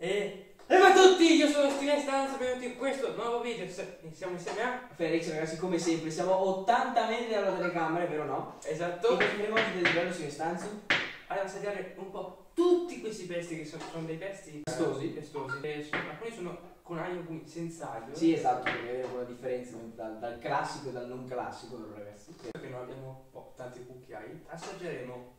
E Salve a tutti, io sono Steven Stanza, benvenuti in questo nuovo video. Siamo insieme a... Felix ragazzi come sempre siamo a 80 metri dalla telecamera, vero no? E Esatto. che faremo oggi del livello Steven Stanza? Ad assaggiare un po' tutti questi pesti che sono, sono dei pesti Pestosi. pestosi. E sono- alcuni sono con aglio, alcuni senza aglio. Sì esatto, perché vedere la differenza dal, dal classico e dal non classico ragazzi? Perché noi abbiamo un po' tanti cucchiai. Assaggeremo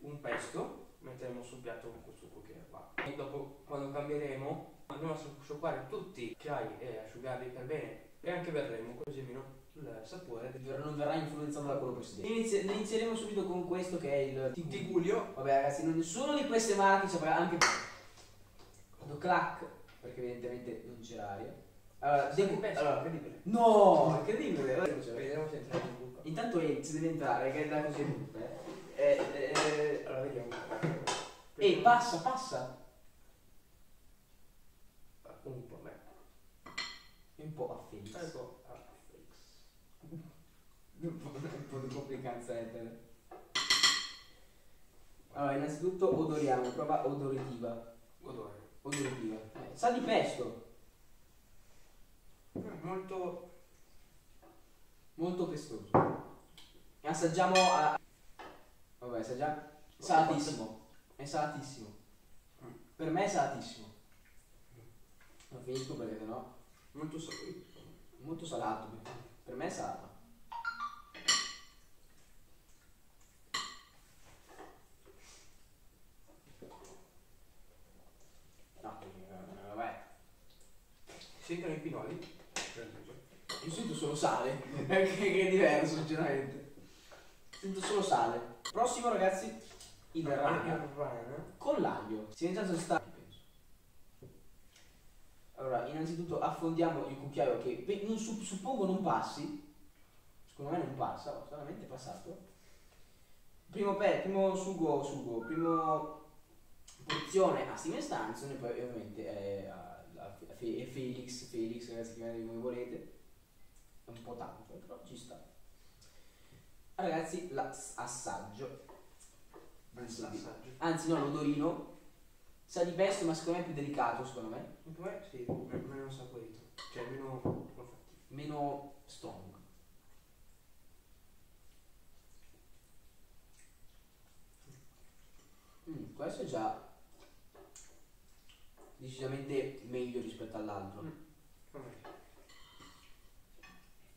un pesto, metteremo sul piatto con questo cucchiaio qua. E dopo, quando cambieremo, andremo a sciacquare tutti i cucchiai e asciugarli per bene. E anche berremo così almeno il sapore Non verrà influenzato da quello precedente. Inizi- inizieremo subito con questo che è il Tigulio. Vabbè ragazzi, non nessuno di queste marche ci avrà anche Do Clack, perché evidentemente non c'era aria. Allora, Sì, devo- pesto, allora, incredibile. No, incredibile. allora, Vediamo se entra in buca. Intanto Elix deve entrare, che è da così brutta, eh. Eh, eh, Allora vediamo. Ehi, passa, passa. Un po' me. E un po' a Felix. Ecco. ah, Felix. Un po', un po' di complicanza etere. Allora, innanzitutto odoriamo, prova odoritiva. Odore. Odoritiva. Eh, sa di pesto, Mm, Molto. molto pestoso. E assaggiamo a... Vabbè, assaggiamo... Salatissimo. È salatissimo. Per me è salatissimo. Non finisco perché sennò... Molto saporito. Molto salato. Per me è salato. No, eh, vabbè. Sentono i pinoli? Io sento solo sale, che è diverso sinceramente. Sento solo sale. Prossimo ragazzi, il rana rana. con l'aglio. Si è iniziato a stare. Allora, innanzitutto affondiamo il cucchiaio che non sup- suppongo non passi. Secondo me non passa, ho solamente passato. Primo, pe- primo sugo, sugo, primo porzione a Steven Stanson e poi ovviamente eh, a, a Fe- Felix, Felix, ragazzi, chiamateli come volete. È un po' tanto, però ci sta. Ragazzi, L'assaggio. Anzi no, l'odorino sa di pesto, ma secondo me è più delicato, secondo me. Secondo me sì, me- meno saporito. Cioè meno. Meno strong. Mm, questo è già decisamente meglio rispetto all'altro. Mm.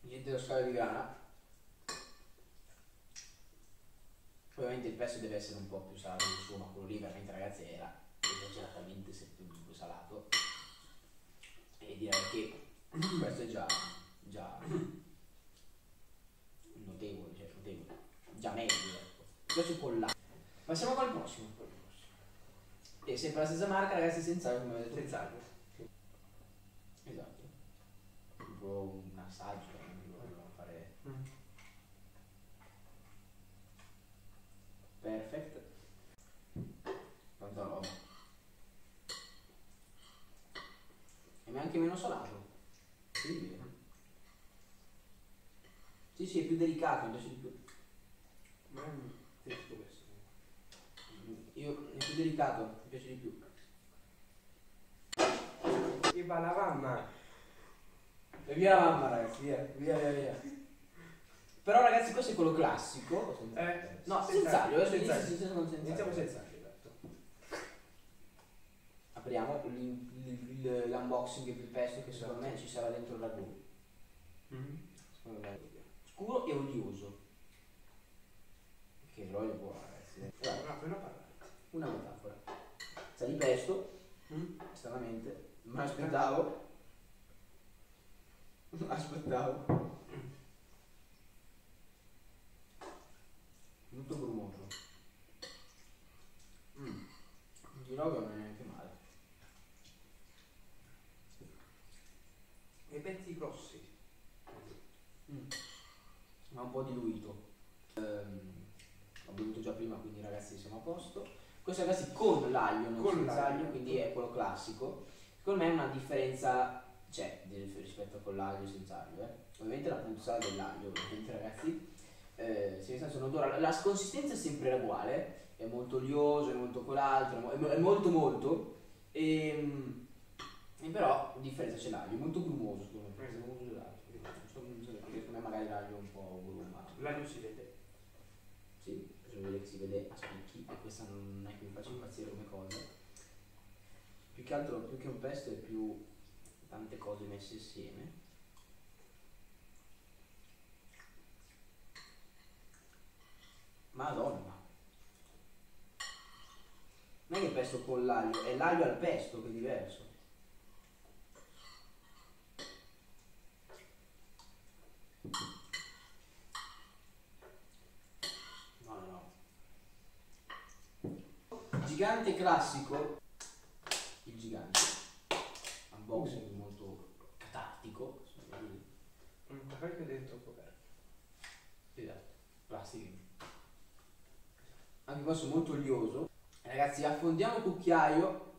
Niente da scala di grana. Ovviamente il pesto deve essere un po' più salato del suo, ma quello lì veramente ragazzi era esageratamente se- salato. E direi che questo è già, già notevole, cioè notevole. Già meglio, ecco. Questo con là. Passiamo col prossimo. E sempre la stessa marca, ragazzi, senza vedete. Senza aglio. Esatto. Tipo un assaggio, non dobbiamo fare Mm. perfect. Tanta roba. E anche meno salato. Incredibile. Sì, sì, è più delicato, mi piace di più. Ma è un testo questo. Io è più delicato, mi piace di più. E va la mamma. E via la mamma, ragazzi, via, via, via, via. Però ragazzi, questo è quello classico. Eh, No, senza aglio, adesso senza aglio. Iniziamo senza aglio. Apriamo l'unboxing del pesto che secondo me ci sarà dentro il ragù. Mm. Secondo me. Scuro e olioso. Che l'olio appena parlare. Una metafora. Sa di pesto, Mm. stranamente. Ma aspettavo. Aspettavo. Molto grumoso. Mm. Dirò che non è neanche male. E petti grossi. Mm. Ma un po' diluito. Ehm, ho bevuto già prima, quindi ragazzi siamo a Questo ragazzi con l'aglio, non Con senza l'aglio. aglio, quindi è quello classico. Secondo me una differenza c'è di- rispetto con l'aglio e senza aglio. Eh. Ovviamente la punzata dell'aglio, ovviamente ragazzi. Eh, si senza un odore. La consistenza è sempre uguale, è molto olioso, è molto quell'altro, è è mo- è molto molto. E, differenza c'è l'aglio, è molto grumoso secondo me, è molto l'aglio. Non so- non so perché secondo me magari l'aglio è un po' grumato. L'aglio si vede. Sì, si vede a spicchi e questa non è che mi faccia impazzire come cosa. Più che altro, più che un pesto è più tante cose messe insieme. Madonna. Non è che pesto con l'aglio, è l'aglio al pesto che è diverso. No, no, no. Gigante classico. Il gigante. Unboxing molto catattico. insomma, così. Un parecchio dentro coperto. Esatto. Plastica. Anche questo molto olioso. Ragazzi, affondiamo il cucchiaio.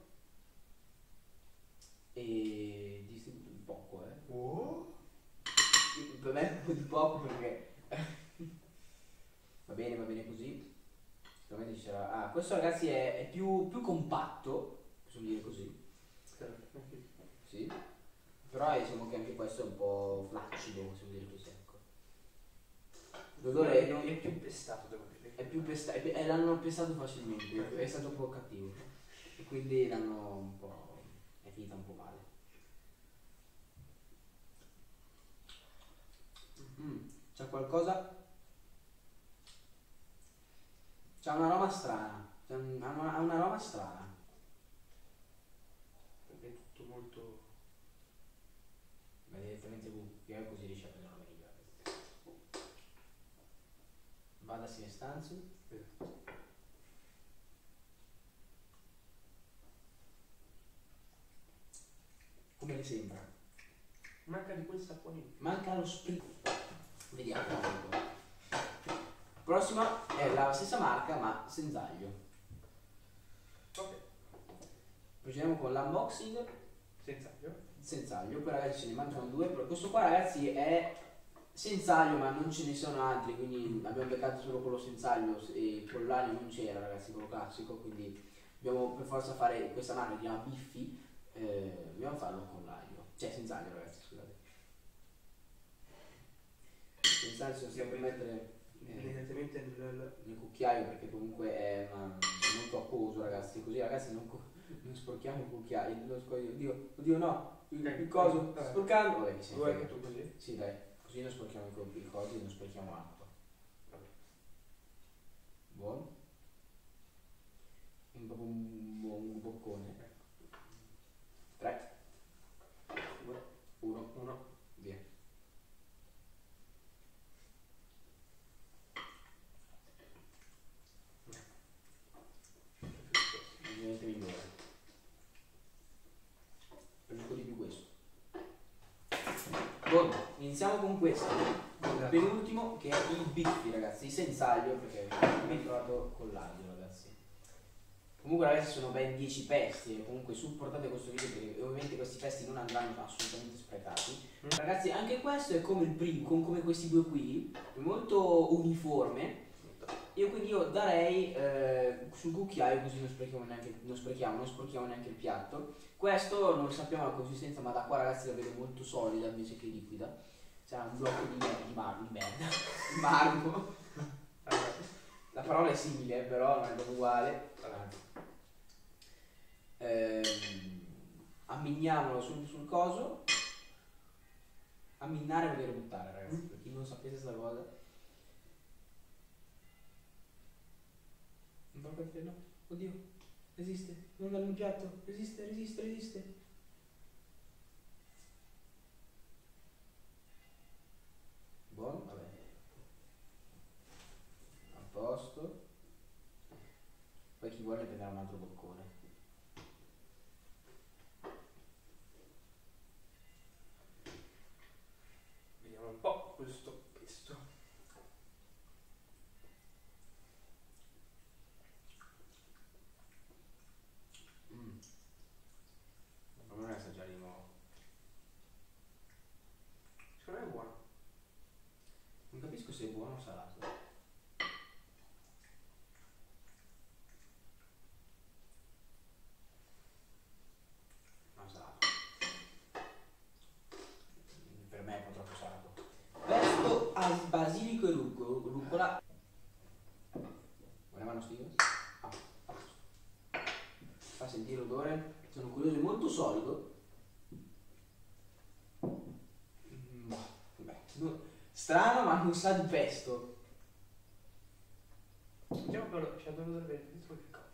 E distribuito di poco, eh. Oh. Per me è un po' di poco perché va bene, va bene così. Ci sarà. Ah, questo ragazzi è, è più, più compatto, possiamo dire così. Sì. Però è, diciamo che anche questo è un po' flaccido, possiamo dire così, ecco. L'odore non- è più pestato, devo dire. è più pestato, e l'hanno pestato facilmente, è stato un po' cattivo. E quindi l'hanno un po'. è finita un po' male. Mm, C'è qualcosa? C'ha un aroma strana. Ha una, ha un aroma strana. Perché è tutto molto... Ma direttamente cucchiaio così riesce a prenderlo meglio. Vada a sine stanze. Come le sembra? Manca di quel saponino. Manca lo spritz. Vediamo. Prossima è la stessa marca ma senza aglio. Ok. Procediamo con l'unboxing Senza aglio. senza aglio. Poi ragazzi ce ne mancano due. però Questo qua ragazzi è senza aglio ma non ce ne sono altri. Quindi abbiamo beccato solo quello senza aglio e quello l'aglio non c'era ragazzi, quello classico. Quindi dobbiamo per forza fare questa marca che si chiama Biffi. Eh, dobbiamo farlo con l'aglio. Cioè senza aglio ragazzi, scusate. Senza aglio se non stiamo per mettere... eh, Evidentemente nel... nel cucchiaio perché comunque è, una- molto acquoso ragazzi così ragazzi non, non sporchiamo il cucchiaio lo scoglio oddio oddio no il, il coso dai. sporcando vabbè si Vuoi anche tu così? sì dai così non sporchiamo il, il coso e non sporchiamo l'acqua. Buono? Un, proprio un, un boccone 3 2 1 Uno. via Ovviamente migliore. Preferisco di più questo. Buono, iniziamo con questo. Il penultimo che è il biffi ragazzi, senza aglio perché mi ho trovato con l'aglio ragazzi. Comunque ragazzi sono ben 10 pesti e comunque supportate questo video perché ovviamente questi pesti non andranno assolutamente sprecati. Mm. Ragazzi anche questo è come il primo, con- come questi due qui, è molto uniforme. Io quindi io darei eh, sul cucchiaio così non sprechiamo neanche, non sprechiamo, non sporchiamo neanche il piatto. Questo non sappiamo la consistenza, ma da qua ragazzi la vedo molto solida invece che liquida. Sarà un blocco di, mer- di, mar- di merda, di marmo. La parola è simile, però non è proprio uguale. Ehm, amminiamolo sul, sul coso. Amminare vuol dire buttare, ragazzi. Per chi non sapesse questa cosa. Non il freno. Oddio, resiste. Non dal mio piatto. Resiste, resiste, resiste. Buono, vabbè. A posto. Poi chi vuole prenderà un altro boccone. y cubanos a strano, ma non sa di pesto. Diciamo però c'è dove dovrebbe dentro che cosa.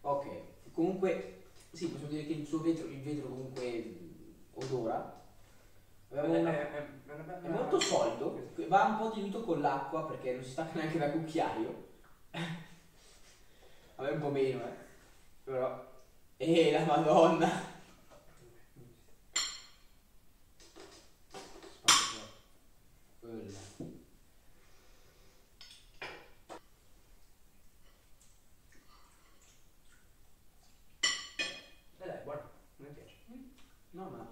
Ok, comunque, sì, possiamo dire che il suo vetro, il vetro comunque mm, odora. Abbiamo una- È, è- è molto solido, va un po' diluito con l'acqua perché non si stacca neanche da cucchiaio. Me un po' meno, eh. Però. Eh, la madonna! Spazio Quella. Eh dai, buono, mi piace. No, ma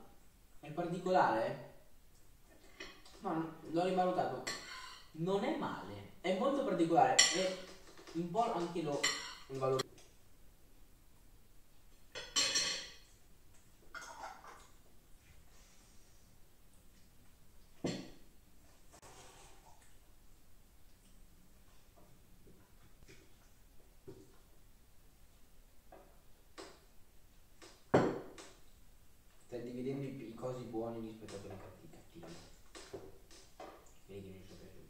è particolare, eh. No, no, l'ho rivalutato. Non è male, è molto particolare e un po' anche lo lo valoro. Stai dividendo i, i cosi buoni rispetto a quelli catti- cattivi. Quelli che mi sono piaciuti.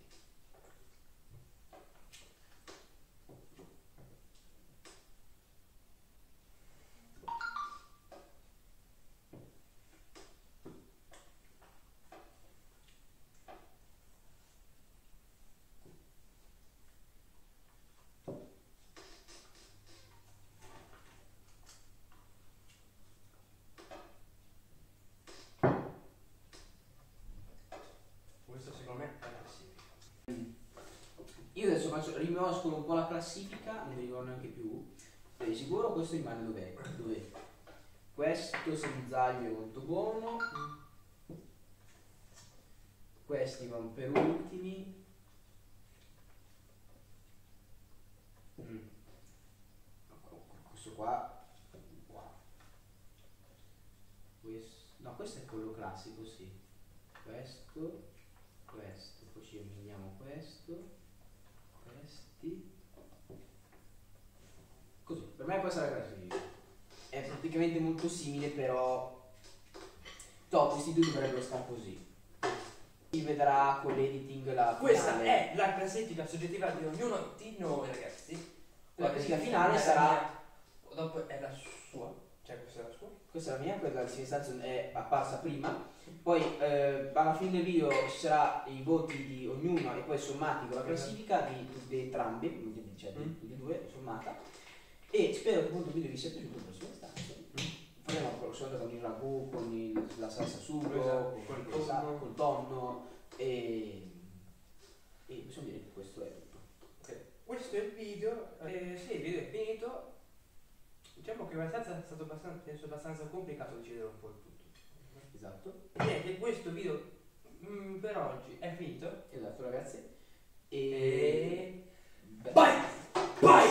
Questo secondo me è classifica. Io rimoscolo un po' la classifica, non mi ricordo neanche più. Di sicuro questo rimane dov'è? Dov'è? Questo senzaglio è molto buono. Questi vanno per ultimi. Mm. Questo qua. Wow. Questo, no, questo è quello classico, sì. Questo, questo, poi ci amminiamo questo, questi. Così, per me questa è la classifica. È praticamente molto simile, però. No, questi due dovrebbero stare così. Si vedrà con l'editing la Questa finale. è la classifica soggettiva di ognuno di noi ragazzi. La classifica finale sarà- mia, Dopo è la sua. Cioè questa è la sua. Questa è la mia, quella di Sensation è apparsa prima. Poi eh, alla fine del video ci sarà i voti di ognuno e poi sommati con la classifica di tutti entrambi, cioè di Mm. tutti e due sommata. E spero che appunto il video vi sia piaciuto per sua istanza. Faremo quello solito con il ragù, con il- la salsa sugo, Esatto, con il sa- tonno. col tonno e, e possiamo dire che questo è tutto. Ok, Questo è il video. Eh, sì, il video è finito. Diciamo che è abbastanza- è stato abbastanza, penso abbastanza complicato decidere un po' il tutto. Esatto, Niente, questo video mm, per oggi è finito. esatto ragazzi. E... E... Bye! Bye!